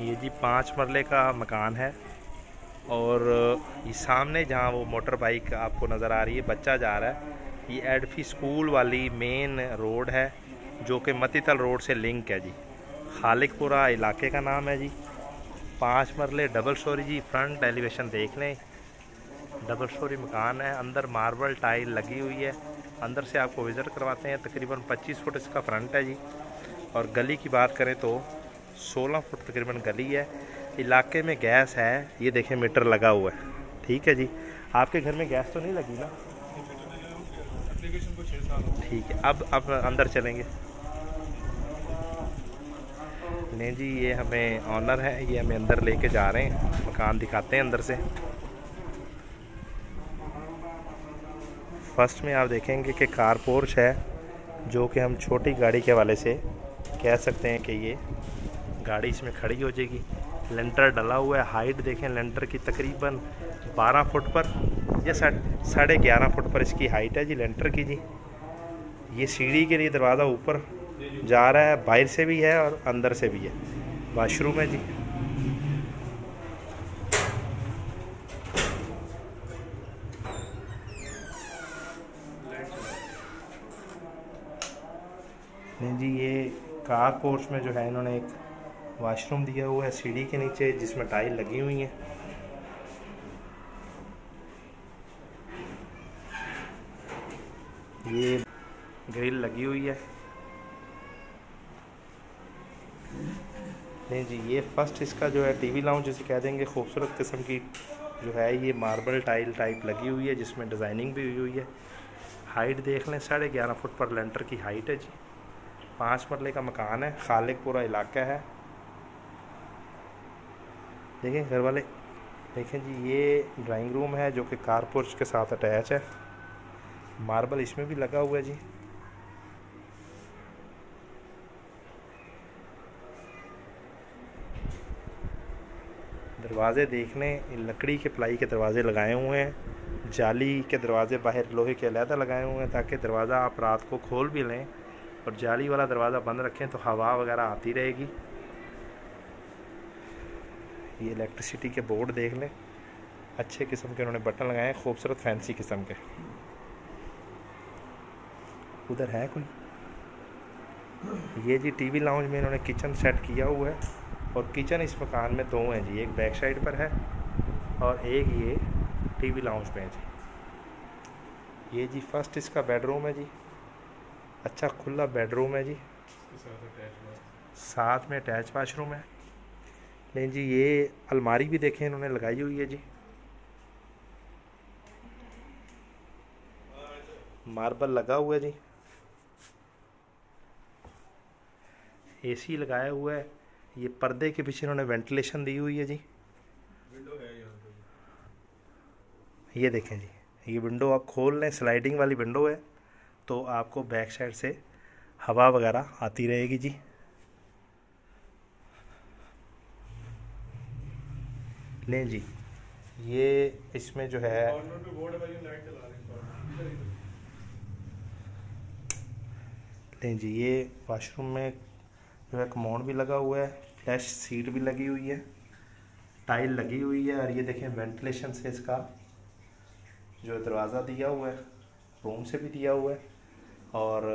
ये जी पाँच मरले का मकान है और ये सामने जहाँ वो मोटर बाइक आपको नज़र आ रही है, बच्चा जा रहा है। ये एडफी स्कूल वाली मेन रोड है, जो कि मतीतल रोड से लिंक है जी। खालिकपुरा इलाके का नाम है जी। पाँच मरले, डबल स्टोरी जी, फ्रंट एलिवेशन देख लें। डबल स्टोरी मकान है, अंदर मार्बल टाइल लगी हुई है। अंदर से आपको विज़िट करवाते हैं, तकरीबन 25 फुट इसका फ्रंट है जी। और गली की बात करें तो 16 फुट तकरीबन गली है। इलाके में गैस है। ये देखें, मीटर लगा हुआ है। ठीक है जी। आपके घर में गैस तो नहीं लगी ना? ठीक है, अब अब अंदर चलेंगे। नहीं जी, ये हमें ऑनर है। ये हमें अंदर लेके जा रहे हैं। मकान दिखाते हैं अंदर से। फ़र्स्ट में आप देखेंगे कि कार पोर्च है, जो कि हम छोटी गाड़ी के वाले से कह सकते हैं कि ये गाड़ी इसमें खड़ी हो जाएगी। लेंटर डला हुआ है, हाइट देखें, लेंटर की तकरीबन 12 फुट पर या साढ़े ग्यारह फुट पर इसकी हाइट है जी, लेंटर की जी। ये सीढ़ी के लिए दरवाज़ा ऊपर जा रहा है, बाहर से भी है और अंदर से भी है। वाशरूम है जी। नहीं जी, ये कार पोर्च में जो है इन्होंने एक वाशरूम दिया हुआ है, सीढ़ी के नीचे, जिसमें टाइल लगी हुई है। ये ग्रिल लगी हुई है। नहीं जी, ये फ़र्स्ट इसका जो है टीवी लाउंज जिसे कह देंगे, खूबसूरत किस्म की जो है, ये मार्बल टाइल टाइप लगी हुई है, जिसमें डिज़ाइनिंग भी हुई हुई है। हाइट देख लें, साढ़े ग्यारह फुट पर लेंटर की हाइट है जी। पाँच मरले का मकान है खालिकपुरा इलाका है। देखें घर वाले, देखें जी, ये ड्राइंग रूम है जो कि कारपोर्च के साथ अटैच है। मार्बल इसमें भी लगा हुआ है जी। दरवाज़े देखने, लकड़ी के प्लाई के दरवाज़े लगाए हुए हैं। जाली के दरवाज़े बाहर लोहे के अलहदा लगाए हुए हैं ताकि दरवाज़ा आप रात को खोल भी लें और जाली वाला दरवाज़ा बंद रखें तो हवा वगैरह आती रहेगी। ये इलेक्ट्रिसिटी के बोर्ड देख लें। अच्छे किस्म के उन्होंने बटन लगाए हैं खूबसूरत फैंसी किस्म के। उधर है कोई? ये जी टीवी लाउंज में इन्होंने किचन सेट किया हुआ है और किचन इस मकान में दो हैं जी एक बैक साइड पर है और एक ये टीवी लाउंज में है जी। ये जी फ़र्स्ट इसका बेडरूम है जी। अच्छा खुला बेडरूम है जी। साथ में अटैच वाशरूम है। नहीं जी ये अलमारी भी देखें इन्होंने लगाई हुई है जी। मार्बल लगा हुआ है जी। एसी लगाया हुआ है। ये पर्दे के पीछे इन्होंने वेंटिलेशन दी हुई है जी। विंडो है ये देखें जी ये विंडो आप खोल लें स्लाइडिंग वाली विंडो है तो आपको बैक साइड से हवा वगैरह आती रहेगी जी। लें जी। ये इसमें जो है लें जी ये वाशरूम में जो है कमाउंड भी लगा हुआ है फ्लैश सीट भी लगी हुई है टाइल लगी हुई है और ये देखें वेंटिलेशन से इसका जो दरवाज़ा दिया हुआ है रूम से भी दिया हुआ है और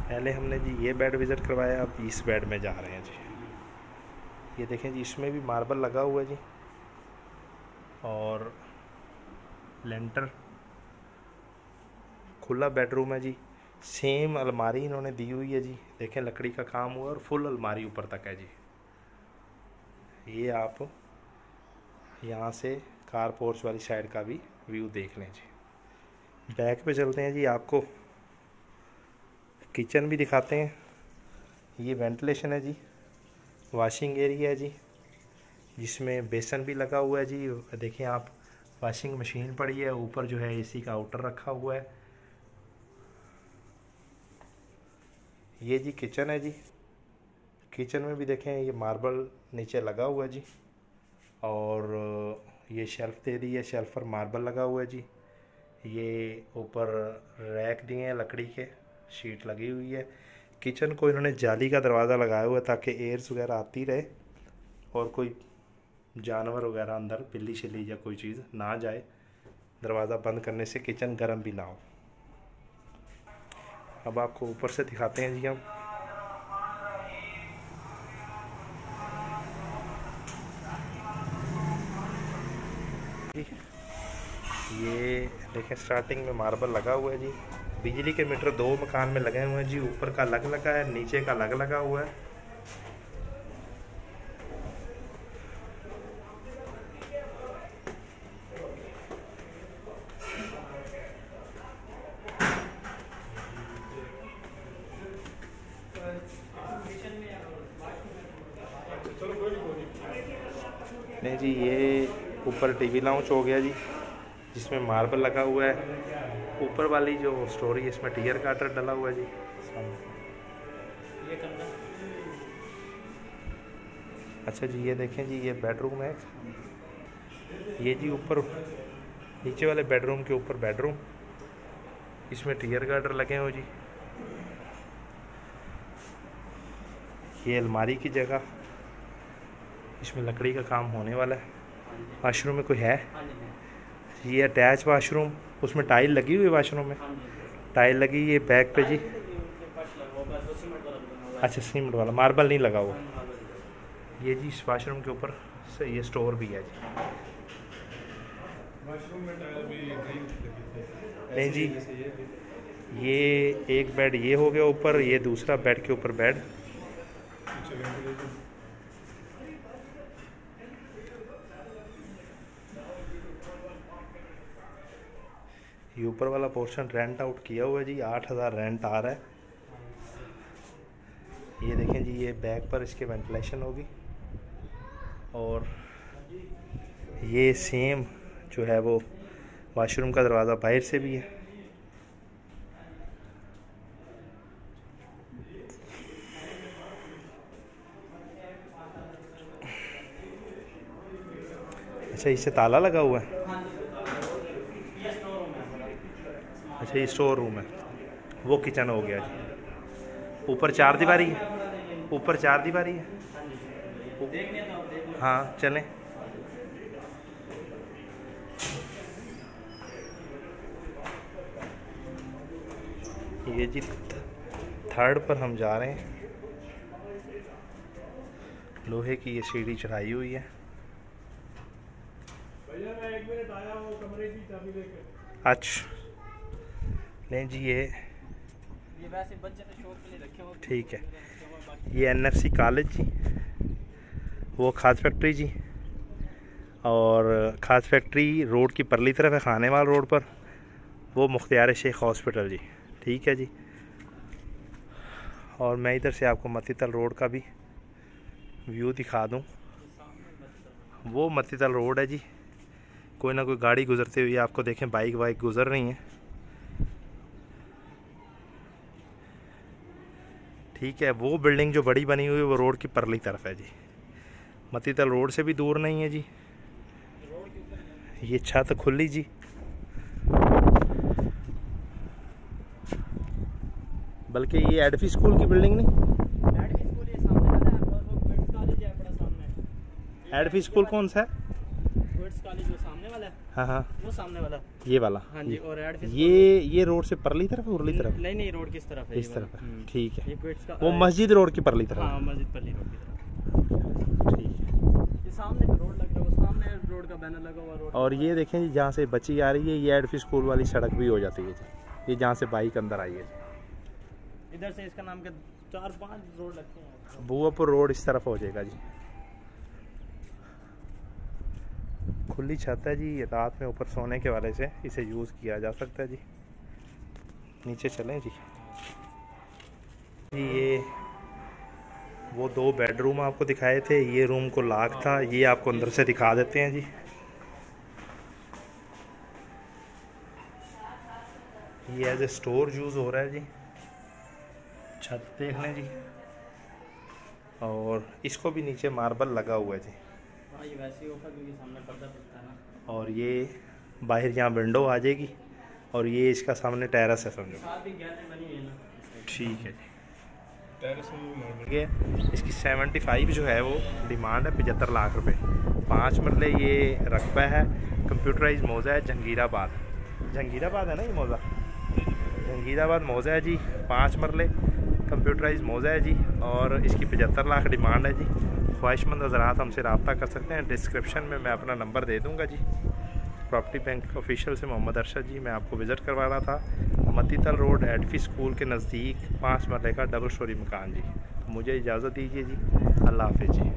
पहले हमने जी ये बेड विज़िट करवाया अब इस बेड में जा रहे हैं जी। ये देखें जी, इसमें भी मार्बल लगा हुआ है जी। और लेंटर खुला बेडरूम है जी। सेम अलमारी इन्होंने दी हुई है जी। देखें, लकड़ी का काम हुआ और फुल अलमारी ऊपर तक है जी। ये आप यहाँ से कार पोर्च वाली साइड का भी व्यू देख लें जी। बैक पे चलते हैं जी, आपको किचन भी दिखाते हैं। ये वेंटिलेशन है जी। वॉशिंग एरिया है जी, जिसमें बेसन भी लगा हुआ है जी। देखें आप वॉशिंग मशीन पड़ी है, ऊपर जो है एसी का आउटर रखा हुआ है। ये जी किचन है जी। किचन में भी देखें, ये मार्बल नीचे लगा हुआ है जी। और, ये शेल्फ़ दे दी है शेल्फ पर मार्बल लगा हुआ है जी। ये ऊपर रैक दिए हैं लकड़ी के शीट लगी हुई है। किचन को इन्होंने जाली का दरवाज़ा लगाया हुआ ताकि एयर्स वगैरह आती रहे और कोई जानवर वगैरह अंदर बिल्ली शिल्ली या कोई चीज़ ना जाए। दरवाज़ा बंद करने से किचन गर्म भी ना हो। अब आपको ऊपर से दिखाते हैं जी हम। ये देखें स्टार्टिंग में मार्बल लगा हुआ है जी। बिजली के मीटर दो मकान में लगे हुए हैं जी, ऊपर का अलग लगा है, नीचे का अलग लगा हुआ है। नहीं जी, ये ऊपर टीवी लाउंज हो गया जी, जिसमें मार्बल लगा हुआ है। ऊपर वाली जो स्टोरी है इसमें टीयर काटर डला हुआ है जी। अच्छा जी ये देखें जी ये बेडरूम है ये जी ऊपर नीचे वाले बेडरूम के ऊपर बेडरूम इसमें टीयर गार्डर लगे हुए जी। ये अलमारी की जगह। इसमें लकड़ी का काम होने वाला है। वाशरूम में कोई है। ये अटैच वाशरूम उसमें टाइल लगी हुई है वाशरूम में टाइल लगी ये बैक पे जी। अच्छा सीमेंट वाला मार्बल नहीं लगा हुआ। ये जी इस वाशरूम के ऊपर से ये स्टोर भी है जी। नहीं जी ये एक बेड ये हो गया ऊपर ये दूसरा बेड के ऊपर बेड ये ऊपर वाला पोर्शन रेंट आउट किया हुआ है जी, आठ हज़ार रेंट आ रहा है। ये देखें जी, ये बैक पर इसके वेंटिलेशन होगी। और ये सेम जो है वो वाशरूम का दरवाज़ा बाहर से भी है। अच्छा इससे ताला लगा हुआ है। अच्छा ये स्टोर रूम है वो किचन हो गया जी। ऊपर चार दीवारी है। ऊपर चार दीवारी है। हाँ चलें। ये जी थर्ड पर हम जा रहे हैं। लोहे की ये सीढ़ी चढ़ाई हुई है। अच्छा। नहीं जी ये ठीक है। ये एन एफ़ सी कॉलेज जी वो खाद फैक्ट्री जी। और खाद फैक्ट्री रोड की परली तरफ़ है खानेवाल रोड पर। वो मुख्तियार शेख हॉस्पिटल जी। ठीक है जी। और मैं इधर से आपको मतीतल रोड का भी व्यू दिखा दूँ। वो मतीतल रोड है जी। कोई ना कोई गाड़ी गुजरते हुए आपको देखें बाइक वाइक गुजर रही हैं। ठीक है वो बिल्डिंग जो बड़ी बनी हुई है वो रोड की परली तरफ़ है जी। मतीतल रोड से भी दूर नहीं है जी। ये छत खुली जी। बल्कि ये एडफी स्कूल की बिल्डिंग नहीं? एडफी स्कूल कौन सा है? हाँ हाँ। वो सामने वाला। ये वाला। हाँ जी और एड ये ये रोड से परली तरफ़ है उरली तरफ़? नहीं नहीं रोड किस तरफ़ है इस तरफ़ है। ठीक है। वो मस्जिद रोड की परली तरफ़ हाँ। मस्जिद परली रोड की तरफ़। ठीक है। ये सामने रोड लग रहा है सामने रोड का बैनर लगा हुआ रोड और ये देखें जी जहाँ से बच्ची आ रही है ये एडफी स्कूल वाली सड़क भी हो जाती है जी। ये जहाँ से बाइक अंदर आई है इधर से इसका नाम के चार पाँच रोड लगते हैं। बुआपुर रोड इस तरफ़ हो जाएगा जी। खुली छत है जी रात में ऊपर सोने के वाले से इसे यूज़ किया जा सकता है जी। नीचे चलें जी। जी, ये वो दो बेडरूम आपको दिखाए थे, ये रूम को लाक था, ये आपको अंदर से दिखा देते हैं जी। ये एज ए स्टोर यूज़ हो रहा है जी। छत देख लें जी। और इसको भी नीचे मार्बल लगा हुआ है जी। ये वैसे ही होगा क्योंकि सामने पर्दा पड़ता है ना। और ये बाहर यहाँ विंडो आ जाएगी और ये इसका सामने टेरस है समझो। ठीक है जी। ठीक है। इसकी 75 जो है वो डिमांड है पचहत्तर लाख रुपए। पाँच मरले ये रकबा है कंप्यूटराइज मौज़ा है जहांगीराबाद जहांगीराबाद है ना ये मौज़ा? जहांगीराबाद मौज़ा है जी पाँच मरले। कंप्यूटराइज मोज़ा है जी, और इसकी पचहत्तर लाख डिमांड है जी। ख्वाहिशमंद हजरात, हमसे रबता कर सकते हैं। डिस्क्रिप्शन में मैं अपना नंबर दे दूँगा जी। प्रॉपर्टी बैंक ऑफिशियल से मोहम्मद अरशद जी, मैं आपको विज़िट करवा रहा था। मतीतल रोड, एडफी स्कूल के नज़दीक, पाँच मरले का डबल स्टोरी मकान जी। मुझे इजाज़त दीजिए जी। अल्लाह हाफिज़ जी।